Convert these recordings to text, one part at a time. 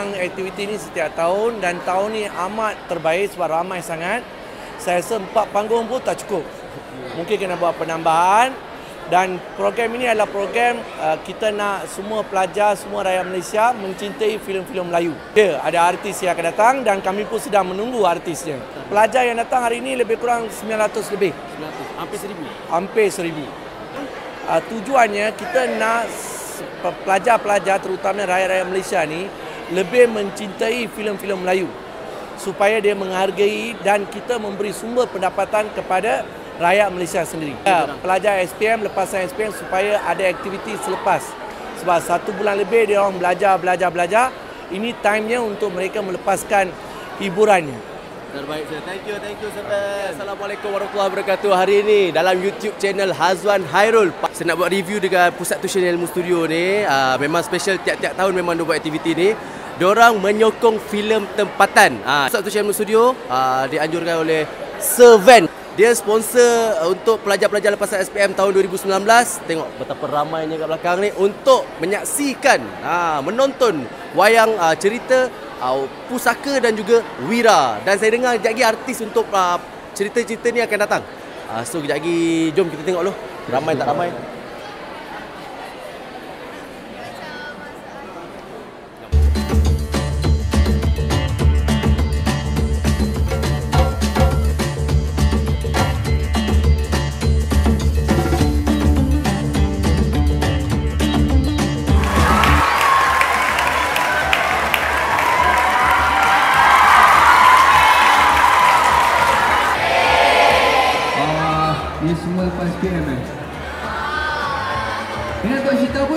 memang aktiviti ni setiap tahun dan tahun ni amat terbaik sebab ramai sangat. Saya rasa empat panggung pun tak cukup. Mungkin kena buat penambahan dan program ini adalah program uh, kita nak semua pelajar, semua rakyat Malaysia mencintai filem-filem Melayu. Ya, ada artis yang akan datang dan kami pun sedang menunggu artisnya. Pelajar yang datang hari ini lebih kurang 900 lebih. 900, hampir 1000. Hampir 1000. Uh, tujuannya kita nak pelajar-pelajar terutama rakyat-rakyat Malaysia ni lebih mencintai filem-filem Melayu supaya dia menghargai dan kita memberi sumber pendapatan kepada rakyat Malaysia sendiri. Ya, pelajar SPM lepasan SPM supaya ada aktiviti selepas. Sebab satu bulan lebih dia orang belajar, belajar, belajar. Ini timenya untuk mereka melepaskan hiburannya. Terbaik sir. Thank you, thank you sir. Assalamualaikum warahmatullahi wabarakatuh. Hari ini dalam YouTube channel Hazwan Hairul. Saya nak buat review dengan Pusat Tuition Ilmu Studio ni. Uh, memang special tiap-tiap tahun memang dia buat aktiviti ni. Diorang menyokong filem tempatan. Uh, Pusat Tuition Ilmu Studio uh, dianjurkan oleh Servant. Dia sponsor untuk pelajar-pelajar lepasan SPM tahun 2019. Tengok betapa ramainya kat belakang ni untuk menyaksikan, ha, menonton wayang uh, cerita uh, Pusaka dan juga Wira. Dan saya dengar kejap lagi artis untuk uh, cerita-cerita ni akan datang. Uh, so kejap lagi jom kita tengok dulu. Ramai tak ramai.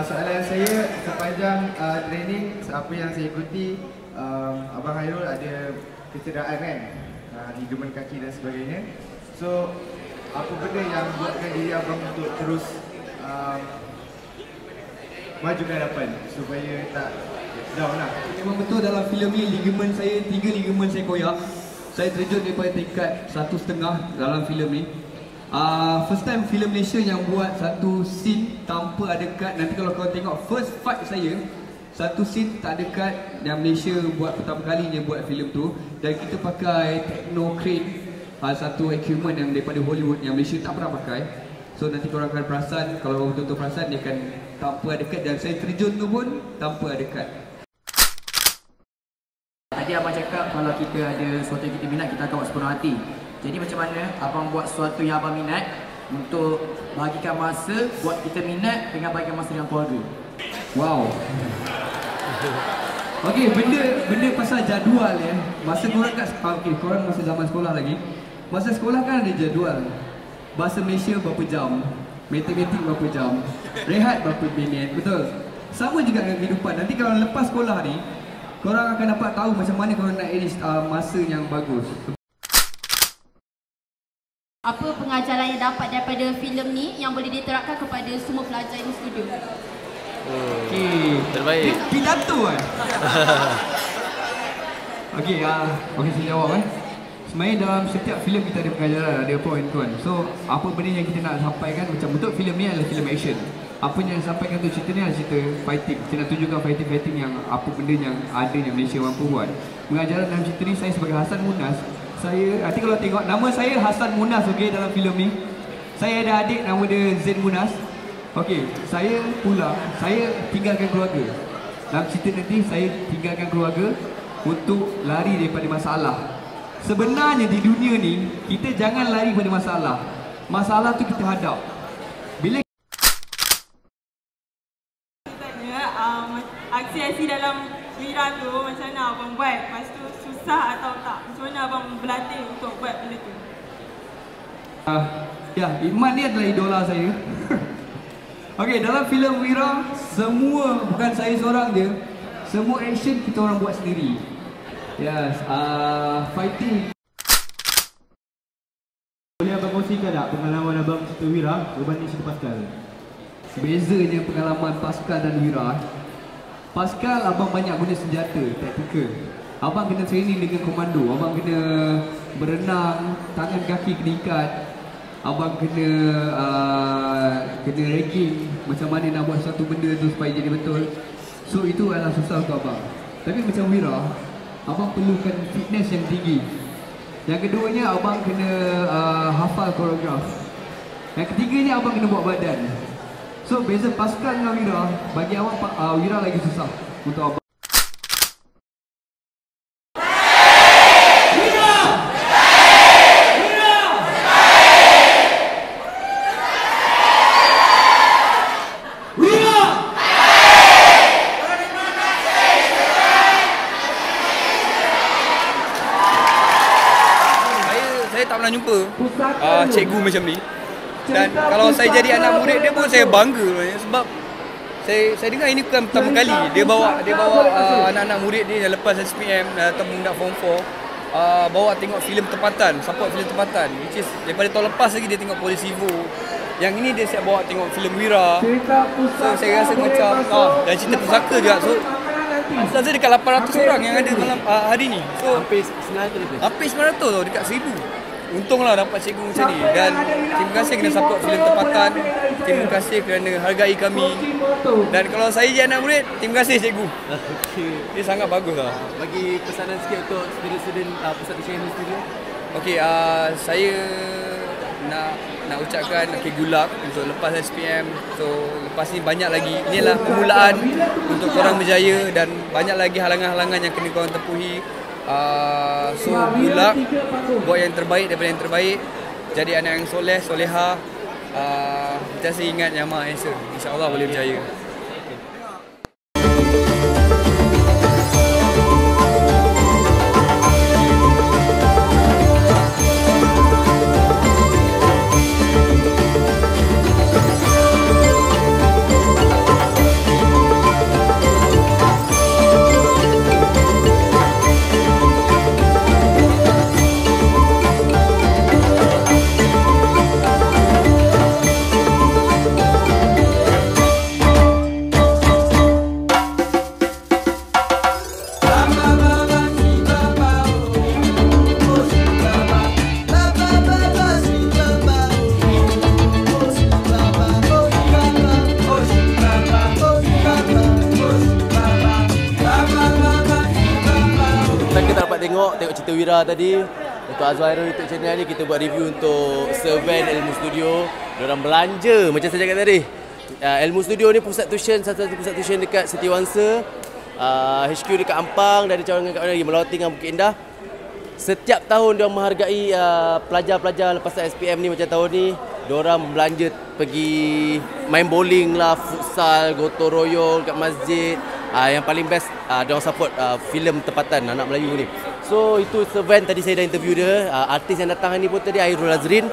soalan saya sepanjang uh, training apa yang saya ikuti um, Abang Hairul ada kecederaan kan? Uh, ligamen kaki dan sebagainya. So apa benda yang buatkan diri abang untuk terus um, maju ke hadapan supaya tak down lah? Memang betul dalam filem ni ligamen saya tiga ligamen saya koyak. Saya terjun daripada tingkat satu setengah dalam filem ni Uh, first time filem Malaysia yang buat satu scene tanpa ada cut Nanti kalau kau tengok first fight saya Satu scene tak ada cut Yang Malaysia buat pertama kali dia buat filem tu. Dan kita pakai techno crane uh, Satu equipment yang daripada Hollywood Yang Malaysia tak pernah pakai. So nanti korang akan perasan Kalau korang betul-betul perasan dia akan tanpa ada cut Dan saya terjun tu pun tanpa ada cut Tadi abang cakap kalau kita ada sesuatu yang kita minat kita akan buat sepenuh hati jadi macam mana abang buat sesuatu yang abang minat untuk bagikan masa buat kita minat dengan bagikan masa dengan keluarga. Wow. Okey, benda benda pasal jadual ya. Masa korang kat okey, korang masa zaman sekolah lagi. Masa sekolah kan ada jadual. Bahasa Malaysia berapa jam? Matematik berapa jam? Rehat berapa minit? Betul. Sama juga dengan kehidupan. Nanti kalau lepas sekolah ni, korang akan dapat tahu macam mana korang nak arrange uh, masa yang bagus. Apa pengajaran yang dapat daripada filem ni yang boleh diterapkan kepada semua pelajar di studio? Hmm. Okey, terbaik. Pidato kan? Okey, ah, uh, okey saya jawab eh. Sebenarnya dalam setiap filem kita ada pengajaran, ada point tu kan. So, apa benda yang kita nak sampaikan macam betul filem ni adalah filem action. Apa yang sampaikan tu cerita ni adalah cerita fighting. Kita nak tunjukkan fighting-fighting yang apa benda yang ada yang Malaysia mampu buat. Pengajaran dalam cerita ni saya sebagai Hasan Munas saya nanti kalau tengok nama saya Hasan Munas okey dalam filem ni. Saya ada adik nama dia Zain Munas. Okey, saya pulang, saya tinggalkan keluarga. Dalam cerita nanti saya tinggalkan keluarga untuk lari daripada masalah. Sebenarnya di dunia ni kita jangan lari pada masalah. Masalah tu kita hadap. Bila um, aksi-aksi dalam Wira tu macam mana abang buat? Lepas tu susah atau tak? Macam mana abang berlatih untuk buat benda tu? Uh, ya, Iman ni adalah idola saya. Okey, dalam filem Wira, semua bukan saya seorang je. Semua action kita orang buat sendiri. Yes, uh, fighting. Boleh abang kongsikan tak pengalaman abang cerita Wira berbanding cerita Pascal? Bezanya pengalaman Pascal dan Wira. Pascal abang banyak guna senjata, taktikal. Abang kena training dengan komando, abang kena berenang, tangan kaki kena ikat. Abang kena uh, kena ranking macam mana nak buat satu benda tu supaya jadi betul. So itu adalah susah untuk abang. Tapi macam Wira, abang perlukan fitness yang tinggi. Yang keduanya abang kena uh, hafal koreograf. Yang ketiganya abang kena buat badan. So beza Pascal dengan Wira, bagi awak uh, Wira lagi susah untuk abang. saya saya tak pernah jumpa uh, cikgu macam ni dan kalau saya jadi anak murid dia pun saya bangga sebab saya saya dengar ini bukan pertama kali dia bawa dia bawa uh, anak-anak murid dia yang lepas SPM uh, atau budak form 4 uh, bawa tengok filem tempatan support filem tempatan which is daripada tahun lepas lagi dia tengok Polisi Vivo yang ini dia siap bawa tengok filem Wira so saya rasa macam ah, dan cerita pusaka juga so Rasa dekat 800 orang yang ada malam uh, hari ni. So Hampir 900 lebih. Hampir 900 tau dekat 1000. Untunglah dapat cikgu macam ni dan terima kasih kerana support filem tempatan. Terima kasih kerana hargai kami. Dan kalau saya jadi anak murid, terima kasih cikgu. Dia sangat bagus lah. Bagi pesanan sikit untuk student-student uh, Pusat Tuition Studio. Okey, uh, saya nak nak ucapkan okay, good luck untuk lepas SPM. So lepas ni banyak lagi. Inilah permulaan untuk korang berjaya dan banyak lagi halangan-halangan yang kena korang tepuhi. Uh, so good luck. Buat yang terbaik daripada yang terbaik. Jadi anak yang soleh, soleha. Uh, Sentiasa ingat Yang Maha Esa. InsyaAllah boleh berjaya. Wira tadi. Untuk Azwar Hairul YouTube channel ni kita buat review untuk Servan Ilmu Studio. Diorang belanja macam saya cakap tadi. Uh, Ilmu Studio ni pusat tuition satu-satu pusat tuition dekat Setiawangsa. Uh, HQ dekat Ampang dan ada cawangan kat mana lagi Melawati dengan Bukit Indah. Setiap tahun dia menghargai uh, pelajar-pelajar lepas SPM ni macam tahun ni Diorang belanja pergi main bowling lah, futsal, gotong royong kat masjid uh, Yang paling best, uh, diorang support uh, filem tempatan anak Melayu ni So itu Servan tadi saya dah interview dia. Uh, Artis yang datang ni pun tadi Airul Azrin.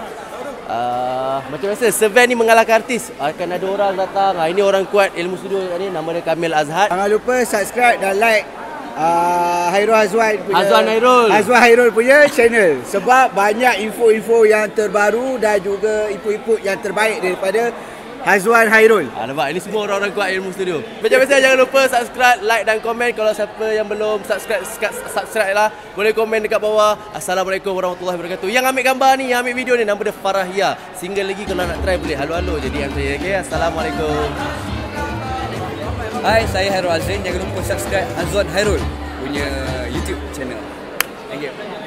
Uh, Macam biasa, Servan ni mengalahkan artis. Akan ada orang datang, uh, ini orang kuat ilmu studio ni. Nama dia Kamil Azhar. Jangan lupa subscribe dan like uh, Hairul Azwan punya Azwan Hairul. Azwan Hairul punya channel. Sebab banyak info-info yang terbaru dan juga input-input yang terbaik daripada Hazwan Hairul. Ah, nampak? Ini semua orang-orang kuat ilmu studio. Macam biasa jangan lupa subscribe, like dan komen. Kalau siapa yang belum subscribe, subscribe, lah. Boleh komen dekat bawah. Assalamualaikum warahmatullahi wabarakatuh. Yang ambil gambar ni, yang ambil video ni, nama dia Farahia. Single lagi kalau nak try boleh. Halo-halo. Jadi yang saya. Okay? Assalamualaikum. Hai, saya Hairul Azrin. Jangan lupa subscribe Azwan Hairul punya YouTube channel. Thank you.